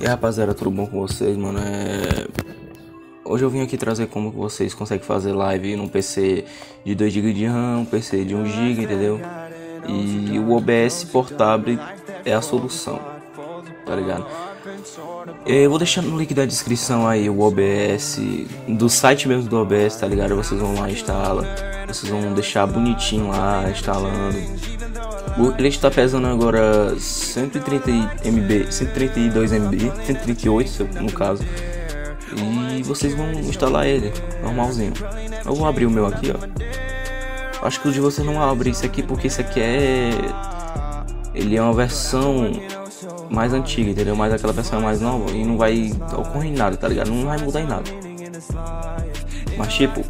E aí, rapaziada, tudo bom com vocês, mano? É... Hoje eu vim aqui trazer como vocês conseguem fazer live num PC de 2GB de RAM, um PC de 1GB, entendeu? E o OBS portátil é a solução, tá ligado? Eu vou deixar no link da descrição aí o OBS, do site mesmo do OBS, tá ligado? Vocês vão lá instala, vocês vão deixar bonitinho lá, instalando. Ele está pesando agora 130 MB, 132 MB, 138 no caso. E vocês vão instalar ele, normalzinho. Eu vou abrir o meu aqui, ó. Acho que o de vocês não abre isso aqui porque isso aqui é ele é uma versão mais antiga, entendeu? Mas aquela versão mais nova e não vai ocorrer nada, tá ligado? Não vai mudar em nada. Mas tipo,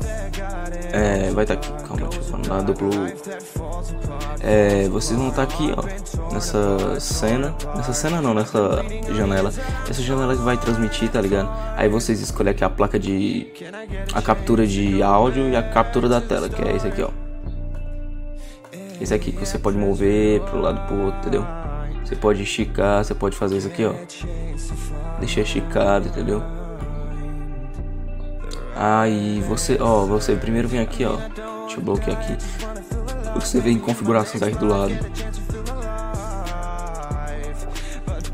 é, vai tá aqui, calma, eu dar duplo. É, vocês vão estar tá aqui, ó, nessa cena, nessa cena não, nessa janela. Essa janela que vai transmitir, tá ligado? Aí vocês escolhem aqui a placa de, a captura de áudio e a captura da tela, que é esse aqui, ó. Esse aqui que você pode mover pro lado pro outro, entendeu? Você pode esticar, você pode fazer isso aqui, ó. Deixar esticado, entendeu? Aí você, ó, você primeiro vem aqui, ó. Deixa eu bloquear aqui. Você vem em configurações aqui do lado.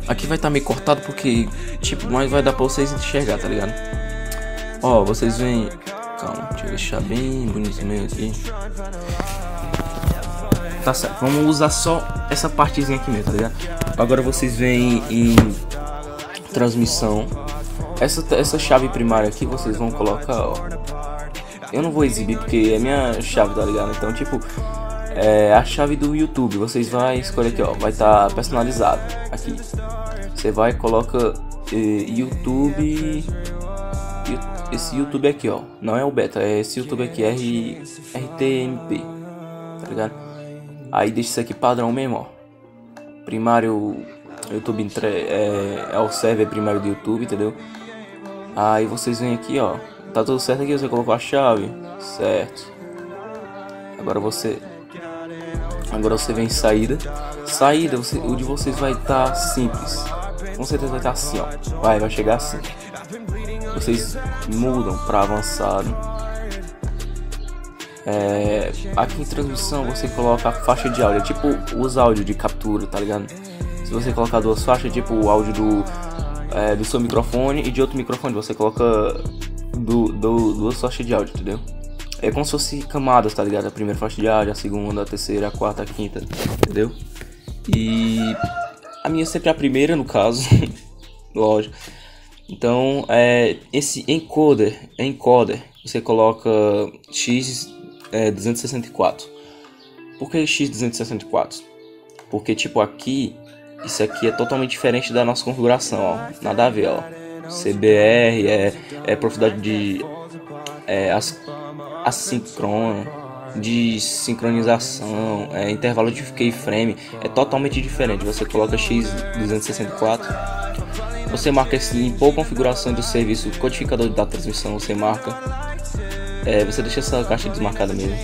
Aqui vai estar tá meio cortado porque, tipo, mas vai dar pra vocês enxergar, tá ligado? Ó, vocês vêm... Calma, deixa eu deixar bem bonitinho aqui. Tá certo, vamos usar só essa partezinha aqui mesmo, tá ligado? Agora vocês vêm em transmissão. Essa, essa chave primária aqui vocês vão colocar, ó. Eu não vou exibir porque é minha chave, tá ligado? Então, tipo, é a chave do YouTube. Vocês vai escolher aqui, ó. Vai estar tá personalizado aqui. Você vai coloca eh, YouTube. Esse YouTube aqui, ó. Não é o beta, é esse YouTube aqui, R, RTMP. Tá ligado? Aí deixa isso aqui padrão mesmo, ó. Primário YouTube entre, é, é o server primário do YouTube, entendeu? Aí vocês vêm aqui, ó. Tá tudo certo aqui, você colocou a chave. Certo. Agora você. Agora você vem em saída. Saída, você, o de vocês vai estar tá simples. Com certeza vai estar tá assim, ó. Vai, vai chegar assim. Vocês mudam para avançado. É, aqui em transmissão você coloca a faixa de áudio, é tipo os áudios de captura, tá ligado? Se você colocar duas faixas, tipo o áudio do, é, do seu microfone e de outro microfone, você coloca do, do, duas faixas de áudio, entendeu? É como se fosse camadas, tá ligado? A primeira faixa de áudio, a segunda, a terceira, a quarta, a quinta, entendeu? E a minha é sempre a primeira, no caso, lógico. Então, é, esse encoder, encoder, você coloca X é, 264. Por que X264? Porque, tipo, aqui, isso aqui é totalmente diferente da nossa configuração, ó. Nada a ver, ó. CBR é, é profundidade de é, as, assíncrono, de sincronização, é, intervalo de keyframe, é totalmente diferente. Você coloca X264, você marca esse limpou configuração do serviço codificador da transmissão, você marca é, você deixa essa caixa desmarcada mesmo.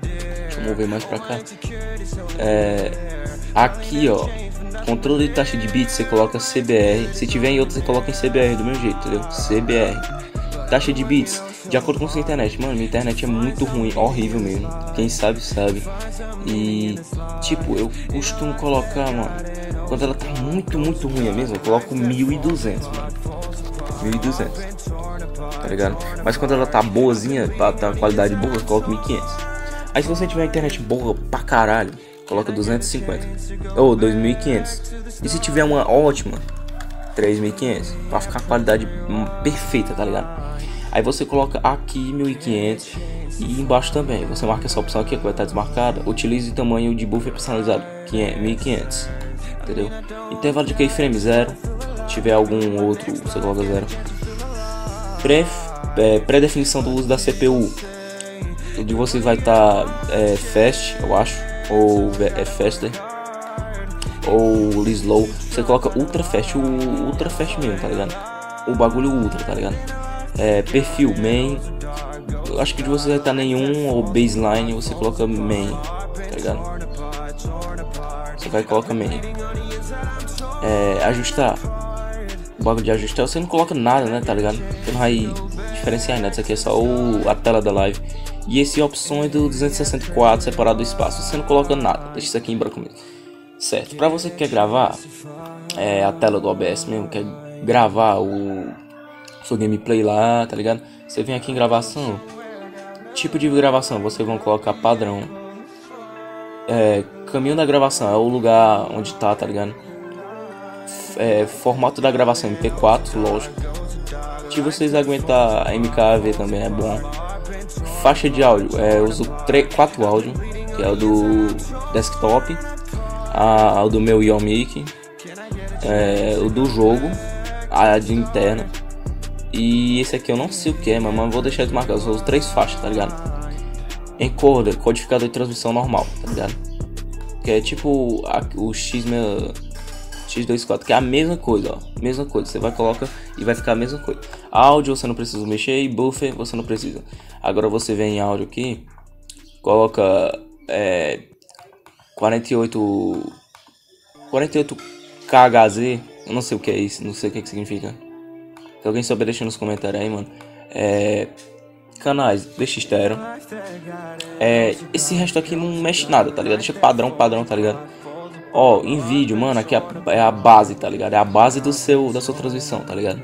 Deixa eu mover mais pra cá. É, aqui, ó. Controle de taxa de bits, você coloca CBR. Se tiver em outro, você coloca em CBR do mesmo jeito, entendeu? CBR. Taxa de bits, de acordo com sua internet. Mano, minha internet é muito ruim, horrível mesmo. Quem sabe, sabe. E, tipo, eu costumo colocar, mano. Quando ela tá muito, muito ruim mesmo, eu coloco 1200, mano. 1200 tá ligado? Mas quando ela tá boazinha, tá, tá qualidade boa, coloca 1500. Aí se você tiver internet boa pra caralho, coloca 250 ou 2500. E se tiver uma ótima, 3500, pra ficar a qualidade perfeita, tá ligado? Aí você coloca aqui 1500 e embaixo também. Você marca essa opção aqui que vai estar desmarcada. Utilize o tamanho de buffer personalizado, que é 1500. Entendeu? Intervalo de keyframe zero. Se tiver algum outro, você coloca zero pré, é, pré-definição do uso da CPU. O de vocês vai estar tá, é, fast, eu acho, ou é faster, ou slow. Você coloca ultra fast, o ultra fast mesmo, tá ligado? O bagulho ultra, tá ligado? É, perfil main. Acho que de estar tá nenhum ou baseline, você coloca main, tá ligado? Você vai colocar main. É, ajustar o bagulho de ajustar, você não coloca nada, né, tá ligado? Você não vai diferenciar nada, isso aqui é só o, a tela da live. E esse opções do 264 separado do espaço, você não coloca nada, deixa isso aqui em branco mesmo. Certo, pra você que quer gravar é, a tela do OBS mesmo, quer gravar o seu gameplay lá, tá ligado? Você vem aqui em gravação, tipo de gravação, você vai colocar padrão. É, caminho da gravação é o lugar onde tá, tá ligado? É, formato da gravação MP4, lógico. Se vocês aguentar MKV também é bom. Faixa de áudio, é, eu uso 3, 4 áudios, que é o do desktop, a, o do meu Yomic, é, o do jogo, a de interna. E esse aqui eu não sei o que é, mas vou deixar desmarcado. Eu uso três faixas, tá ligado? Encoder, codificador de transmissão normal, tá ligado? Que é tipo a, o X, X24, que é a mesma coisa, ó. Mesma coisa. Você vai colocar e vai ficar a mesma coisa. Áudio você não precisa mexer e buffer você não precisa. Agora você vem em áudio aqui, coloca é, 48 48 KHZ, eu não sei o que é isso, não sei o que, é que significa. Se alguém souber, deixa nos comentários aí, mano. É, canais, deixa estéreo. É, esse resto aqui não mexe nada, tá ligado? Deixa padrão, padrão, tá ligado? Ó, em vídeo, mano, aqui é, é a base, tá ligado? É a base do seu, da sua transmissão, tá ligado?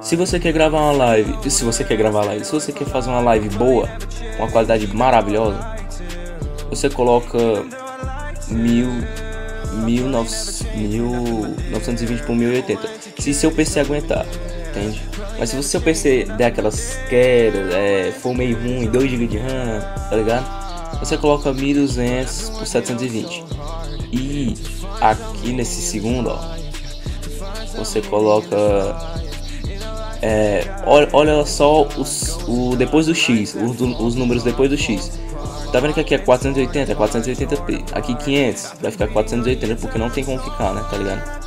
Se você quer gravar uma live, se você quer gravar live, se você quer fazer uma live boa, uma qualidade maravilhosa, você coloca mil, mil, mil novecentos e vinte por mil e oitenta. Se seu PC aguentar, entende? Mas se o seu PC der aquelas quedas, é, for meio ruim, 2 GB de RAM, tá ligado? Você coloca 1200 por 720. Aqui nesse segundo, ó, você coloca é, olha, olha só os, o depois do X, os, os números depois do X. Tá vendo que aqui é 480, é 480p. Aqui 500, vai ficar 480 porque não tem como ficar, né? Tá ligado?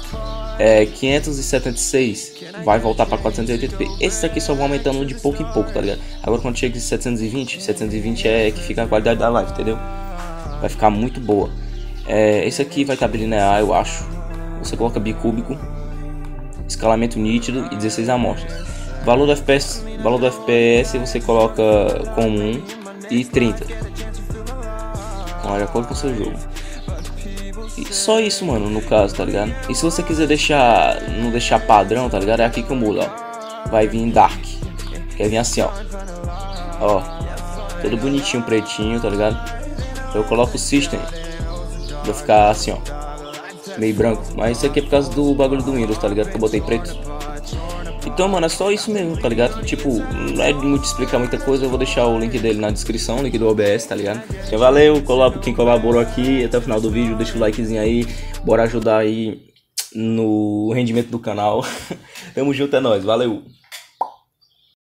é, 576 vai voltar para 480p. Esses aqui só vão aumentando de pouco em pouco, tá ligado? Agora quando chega em 720, 720 é que fica a qualidade da live, entendeu? Vai ficar muito boa. É, esse aqui vai estar bilinear, eu acho. Você coloca bicúbico, escalamento nítido e 16 amostras. Valor do FPS, valor do FPS você coloca comum e 30. Então, olha qual que é o seu jogo. E só isso, mano, no caso, tá ligado? E se você quiser deixar, não deixar padrão, tá ligado? É aqui que eu mudo, ó. Vai vir Dark. Quer vir assim, ó. Ó. Todo bonitinho, pretinho, tá ligado? Eu coloco o System. Vai ficar assim, ó. Meio branco. Mas isso aqui é por causa do bagulho do Windows, tá ligado? Que eu botei preto. Então, mano, é só isso mesmo, tá ligado? Tipo, não é muito explicar muita coisa, eu vou deixar o link dele na descrição, o link do OBS, tá ligado? Então, valeu, quem colaborou aqui até o final do vídeo, deixa o likezinho aí, bora ajudar aí no rendimento do canal. Tamo junto, é nóis, valeu!